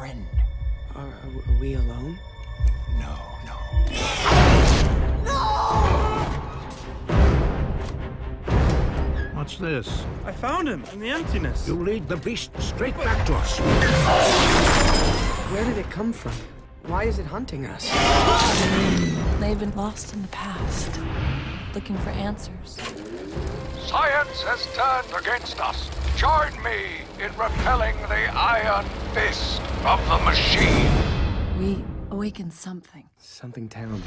friend. Are, are we alone? No, no. What's this? I found him in the emptiness. You lead the beast straight back to us. Where did it come from? Why is it hunting us? They've been lost in the past, looking for answers. Science has turned against us. Join me in repelling the iron fist of the machine. We awakened something. Something terrible.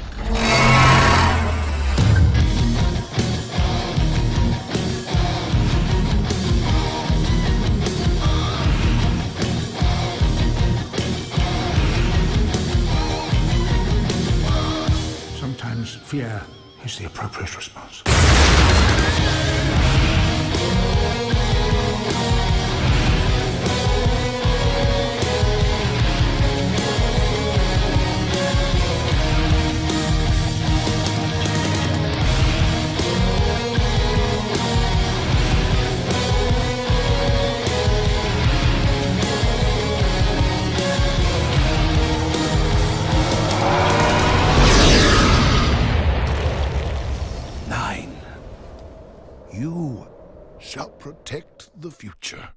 Sometimes fear is the appropriate response. You shall protect the future.